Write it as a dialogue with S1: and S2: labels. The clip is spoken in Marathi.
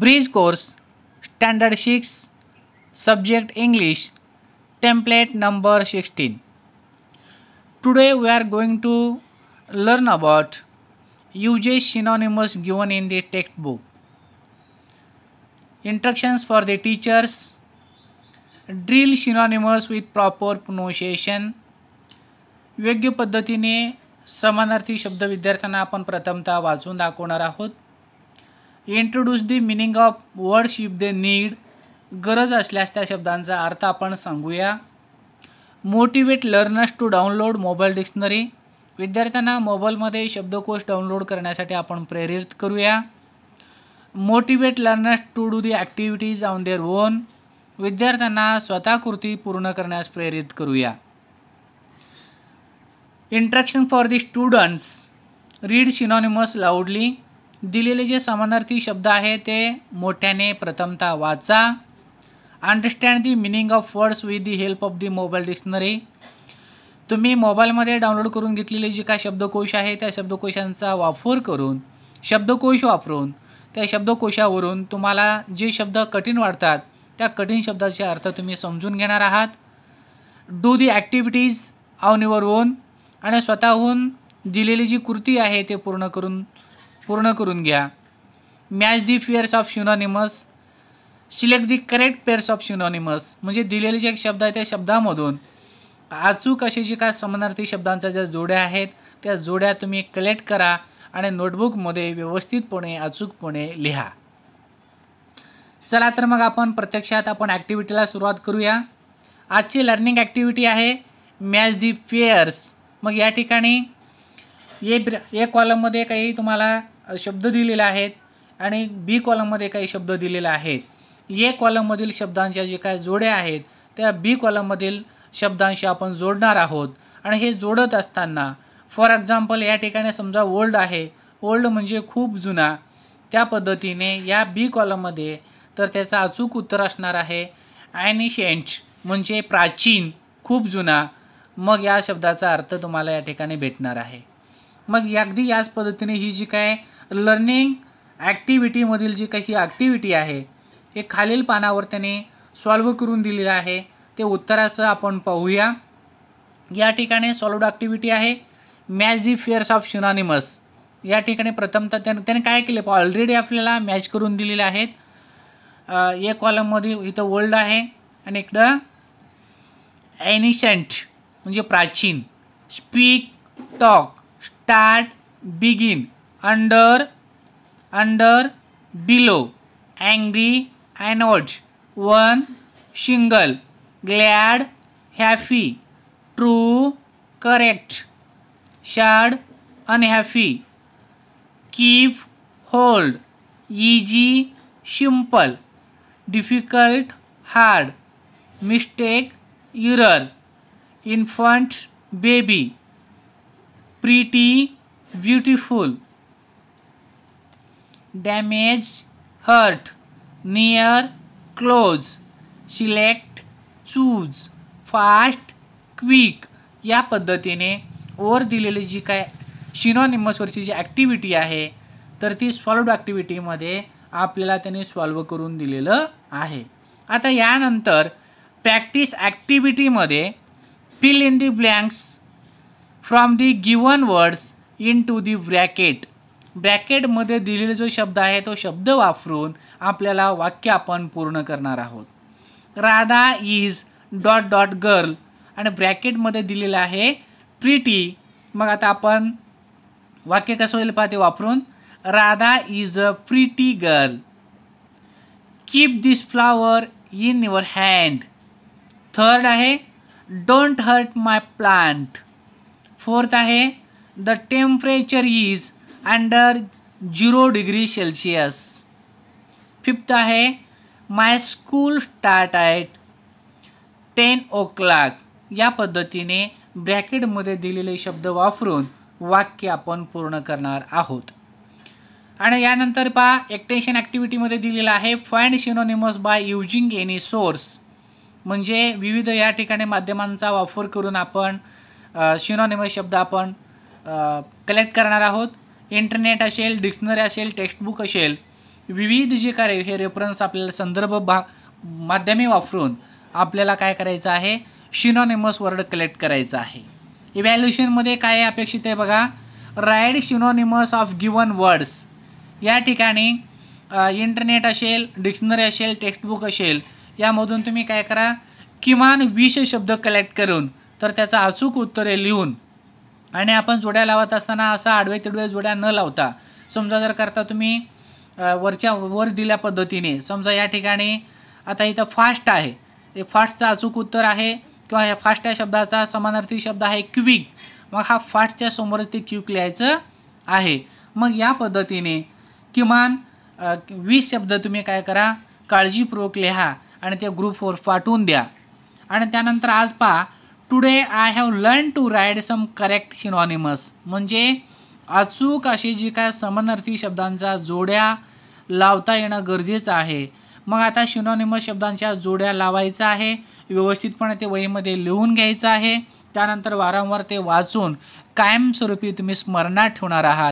S1: Bridge course standard six subject English template number sixteen. Today we are going to learn about uses synonyms given in the text book instructions for the teachers drill synonyms with proper pronunciation योग्य पद्धतीने समानार्थी शब्द विद्यार्थ्यांना आपण प्रथमतः वाचून दाखवणार आहोत. Introduce the meaning of words if they need गरज असल्यास त्या शब्दांचा अर्थ आपण सांगूया. Motivate learners to download mobile dictionary विद्यार्थ्यांना मोबाईलमध्ये शब्दकोश डाउनलोड करण्यासाठी आपण प्रेरित करूया. Motivate learners to do the activities on their own विद्यार्थ्यांना स्वतः कृती पूर्ण करण्यास प्रेरित करूया. Instruction for the students read synonyms loudly दिलेले जे समानार्थी शब्द आहे ते मोठ्याने प्रथमतः वाचा. Understand the meaning of words with the help of the mobile dictionary तुम्ही मोबाईलमध्ये डाउनलोड करून घेतलेले जे काय शब्दकोश आहे त्या शब्दकोशांचा वापर करून शब्दकोश वापरून त्या शब्दकोशावरून तुम्हाला जे शब्द कठीण वाटतात त्या कठीण शब्दाचे अर्थ तुम्ही समजून घेणार आहात. Do the activities on your own आणि स्वतःहून दिलेली जी कृती आहे ते पूर्ण करून पूर्ण करून घ्या. Match the pairs of synonyms select the correct pairs of synonyms म्हणजे दिलेले जे शब्द आहे त्या शब्दामधून अचूक असे जे काय समानार्थी शब्दांच्या ज्या जोड्या आहेत त्या जोड्या तुम्ही कलेक्ट करा आणि नोटबुकमध्ये व्यवस्थितपणे अचूकपणे लिहा. चला तर मग आपण प्रत्यक्षात आपण ॲक्टिव्हिटीला सुरुवात करूया. आजची लर्निंग ॲक्टिव्हिटी आहे मॅच दी पेअर्स मग या ठिकाणी ए ब्र ए कॉलममध्ये काही तुम्हाला शब्द दिलेले आहेत आणि बी कॉलममध्ये काही शब्द दिलेले आहेत. ए कॉलममधील शब्दांच्या जे काय जोड्या आहेत त्या बी कॉलममधील शब्दांशी आपण जोडणार आहोत. आणि हे जोडत असताना फॉर एक्झाम्पल या ठिकाणी समजा ओल्ड आहे. ओल्ड म्हणजे खूप जुना. त्या पद्धतीने या बी कॉलममध्ये तर त्याचं अचूक उत्तर असणार आहे ॲनिशियंट म्हणजे प्राचीन खूप जुना. मग या शब्दाचा अर्थ तुम्हाला या ठिकाणी भेटणार आहे. मग अगदी याच पद्धतीने ही जी काय लर्निंग ॲक्टिव्हिटीमधील जी काही ॲक्टिव्हिटी आहे हे खालील पानावर त्याने सॉल्व करून दिलेलं आहे. ते उत्तरासह आपण पाहूया. या ठिकाणी सॉल्व ॲक्टिव्हिटी आहे. Match the pairs of synonyms या ठिकाणी प्रथमतः त्याने त्याने काय केले? ऑलरेडी आपल्याला मॅच करून दिलेले आहेत. एक कॉलममध्ये इथं ओल्ड आहे आणि इकडं ॲनिशंट म्हणजे प्राचीन. Speak talk start begin under, under, below, angry, annoyed, one, shingle, glad, happy, true, correct, sad, unhappy, keep, hold, easy, simple, difficult, hard, mistake, error, infant, baby, pretty, beautiful, damage hurt near close select choose fast quick या पद्धतीने वर दिलेली जी काय शिनॉनिमसवरची जी ॲक्टिव्हिटी आहे तर ती सॉल्व ॲक्टिव्हिटीमध्ये आपल्याला त्याने सॉल्व करून दिलेलं आहे. आता यानंतर practice ॲक्टिव्हिटीमध्ये fill in the blanks from the given words in to the bracket ब्रॅकेटमध्ये दिलेला जो शब्द आहे तो शब्द वापरून आपल्याला वाक्य आपण पूर्ण करणार आहोत. Radha is dot dot girl आणि ब्रॅकेटमध्ये दिलेलं आहे प्रिटी मग आता आपण वाक्य कसं होईल पाहते वापरून. Radha is a pretty girl keep this flower in your hand third आहे don't hurt my plant fourth आहे the temperature is under zero degree celsius fifth आहे my school start at ten o'clock या पद्धतीने ब्रॅकेटमध्ये दिलेले शब्द वापरून वाक्य आपण पूर्ण करणार आहोत. आणि यानंतर पहा एक्टेन्शन ॲक्टिव्हिटीमध्ये दिलेलं आहे find synonyms by using any source म्हणजे विविध या ठिकाणी माध्यमांचा वापर करून आपण शिनोनिमस शब्द आपण कलेक्ट करणार आहोत. इंटरनेट असेल डिक्शनरी असेल टेक्स्टबुक असेल विविध जे काय हे रेफरन्स आपल्याला संदर्भ भा माध्यमे वापरून आपल्याला काय करायचं आहे? शिनॉनिमस वर्ड कलेक्ट करायचं आहे. इव्हॅल्युएशनमध्ये काय अपेक्षित आहे बघा? Write synonyms of given words या ठिकाणी इंटरनेट असेल डिक्शनरी असेल टेक्स्टबुक असेल यामधून तुम्ही काय करा? किमान वीस शब्द कलेक्ट करून तर त्याचं अचूक उत्तरे लिहून. आणि आपण जोड्या लावत असताना असं आडवे तिडवे जोड्या न लावता समजा जर करता तुम्ही वरच्या वर दिल्या पद्धतीने समजा या ठिकाणी आता इथं फास्ट आहे. हे फास्टचं अचूक उत्तर आहे किंवा ह्या फास्ट या शब्दाचा समानार्थी शब्द आहे क्विक मग हा फास्टच्या समोर ते क्विक लिहायचं आहे. मग या पद्धतीने किमान वीस शब्द तुम्ही काय करा काळजीपूर्वक लिहा आणि ते ग्रुपवर पाठवून द्या. आणि त्यानंतर आज पहा today I have learn to write some correct synonyms म्हणजे अचूक अशी जी काय समानार्थी शब्दांचा जोड्या लावता येणं गरजेचं आहे. मग आता शिनॉनिमस शब्दांच्या जोड्या लावायचं आहे. व्यवस्थितपणे ते वहीमध्ये लिहून घ्यायचं आहे. त्यानंतर वारंवार ते वाचून कायमस्वरूपी तुम्ही स्मरणात ठेवणार आहात.